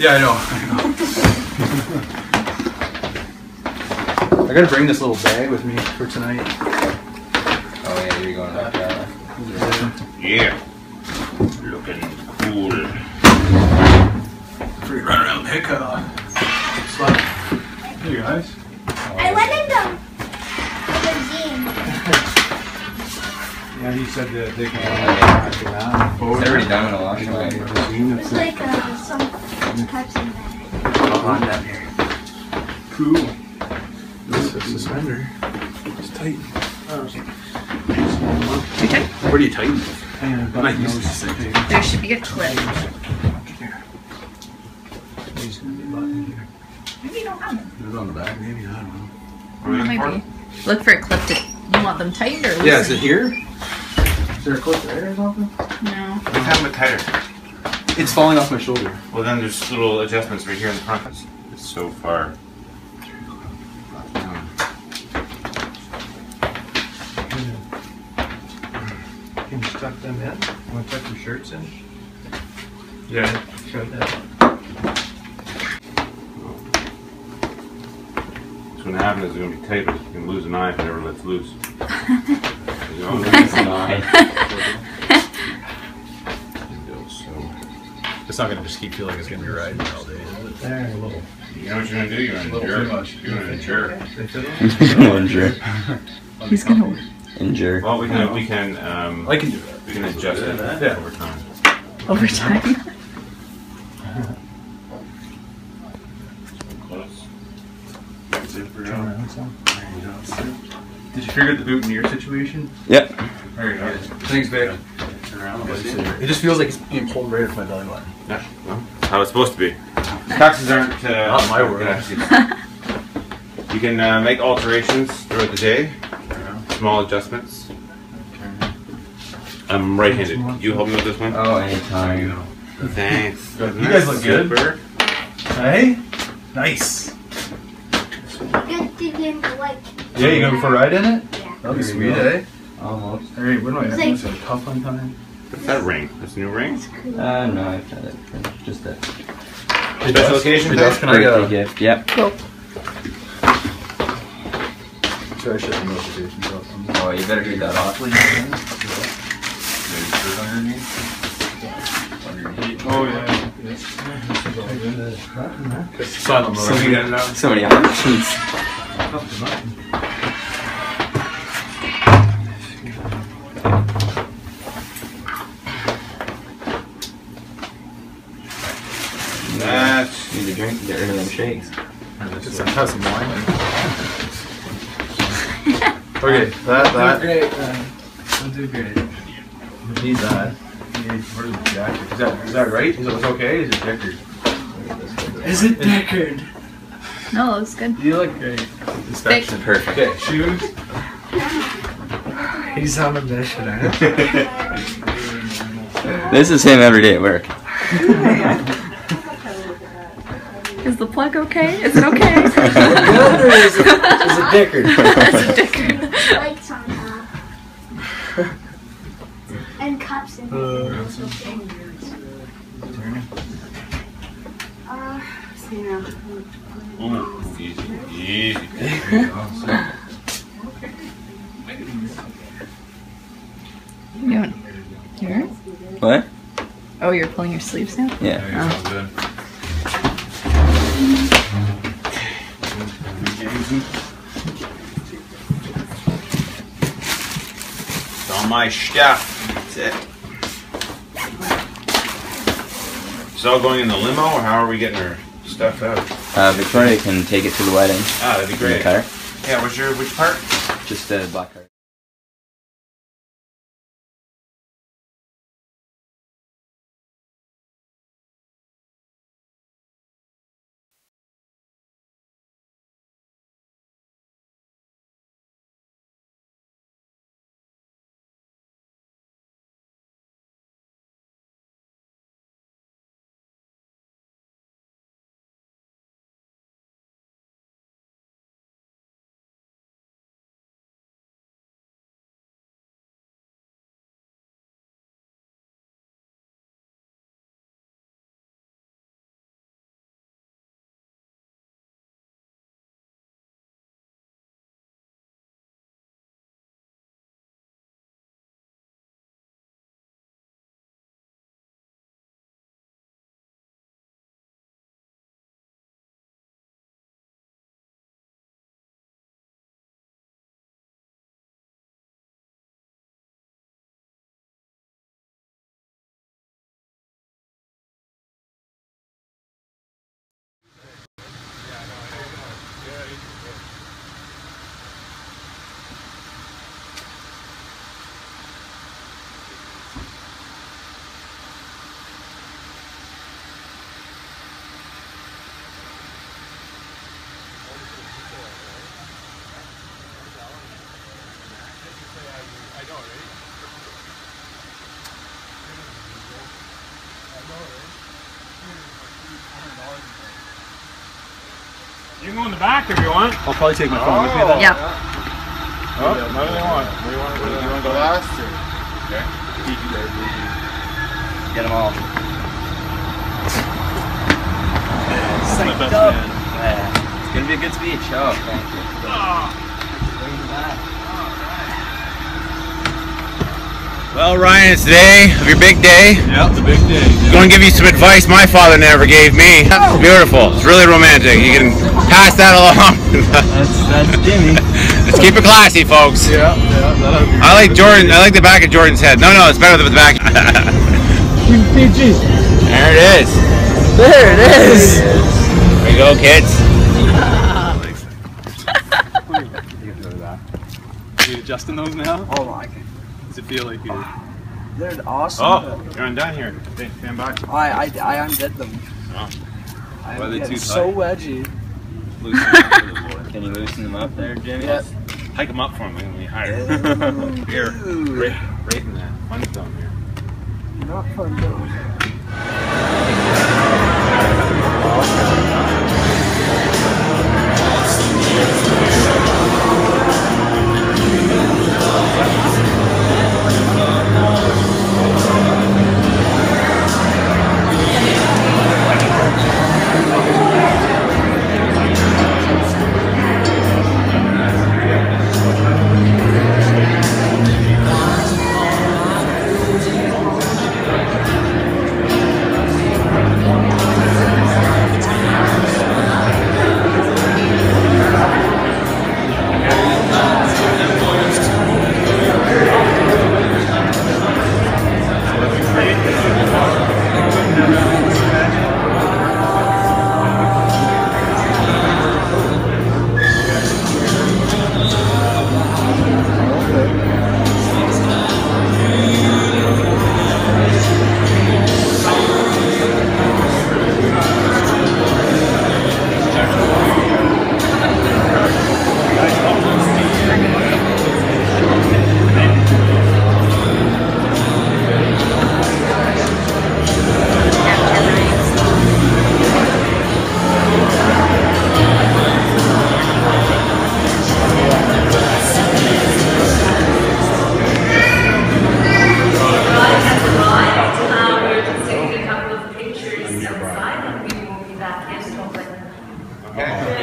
know. I know. I gotta bring this little bag with me for tonight. Oh yeah, you're going up that Yeah. Looking cool. Free run around pickup. Slap. Hey guys. I went in the magazine. Yeah, he said that they can. It's already done in a long time. It's like uh, some types in on down here. Cool. This is a suspender. It's tight. Where do you tighten it? I'm not used to this. There should be a clip. Maybe you don't have them. Is it on the back? Maybe, I don't know. What are we looking Might for? be. Look for a clip to. You want them tightened or loosened? Yeah, is it here? Is there a clip there or something? No. Make them tighter. It's falling off my shoulder. Well, then there's little adjustments right here in the front. It's, it's so far. Can you tuck them in? Want to tuck your shirts in? Yeah. Show that. What's going to happen is it's going to be tight, but you can lose an eye if it never lets loose. You know? It's not gonna just keep feeling it's gonna be riding all day, is? There, a little. you know what you're going to do? You're going to Little endure. too much. You're going to endure. They fit. He's gonna. Endure. Well, we can we can um, I can do that. we can adjust it Yeah. over time. Over time. Close. Did you figure out the boot in your situation? Yep. Very good. Thanks, Vic. It just feels like it's being pulled right off my belly button. Yeah, well, that's how it's supposed to be. Taxes aren't. Uh, Not my world. You can uh, make alterations throughout the day, small adjustments. I'm right-handed. Can you help me with this one? Oh, anytime. Thanks. You guys look good. Super. Hey? Nice. Good to get like. Yeah, you gonna for a ride in it? Yeah. That'll be sweet, you eh? Almost. Alright, what do I have? It's It's a tough one time. What's that ring? That's a new ring? Uh, no, I've had it for just a Special occasion Hey, thing? Can I get birthday gift. Yep. Cool. Sorry, I should have notifications up. Oh, you better read that off. Oh, yeah. Silent So we mode. got enough. So many options. That's Need a drink. Get rid of them shakes. Just have some wine. Okay, that, that. Great, man. We'll do great. Need that. Need- Where's the jacket? Is that, is that right? Is it okay? Is it Deckard? Is it Deckard? No, it was good. You look great. Inspection. Perfect. Okay, shoes. He's on a mission, eh? This is him every day at work. Is the plug okay? Is it okay? Good or is it, is it Deckard? That's a dicker. Lights on top. and cups in there. Uh, Ooh, easy, easy. You want here? What? Oh, you're pulling your sleeves down? Yeah. Sounds good. It's all my stuff. That's it. It's all going in the limo, or how are we getting our stuff out? Uh, Victoria can take it to the wedding. Ah, that'd be in the car. Yeah, what's your which part? Just the black car. You can go in the back if you want. I'll probably take my phone with me then. Yeah. Oh, whatever they want. What do you want? Do you want to go last? Or? Get them all. Psyched up. Yeah. It's gonna be a good speech. Oh, thank you. Ah. Well, Ryan, it's today of your big day. Yeah, it's a big day. Going to give you some advice my father never gave me. It's beautiful. It's really romantic. You can pass that along. That's that's Jimmy. Let's keep it classy, folks. Yeah, yeah. That'll be I like Jordan. I like the back of Jordan's head. No, no, it's better than the back. PG. there it is. There it is. There you go, kids. Are you adjusting those now? Oh my. Does it feel like you? They're awesome. Oh, you're undone here. Stand stand by. I, I, I undid them. Oh. I'm Why are they getting too so tight? wedgy. Can you loosen them up there, Jimmy? Yeah. Hike them up for me when we hire. Ooh. here, right, right in that fun zone here. Not fun though. Come on.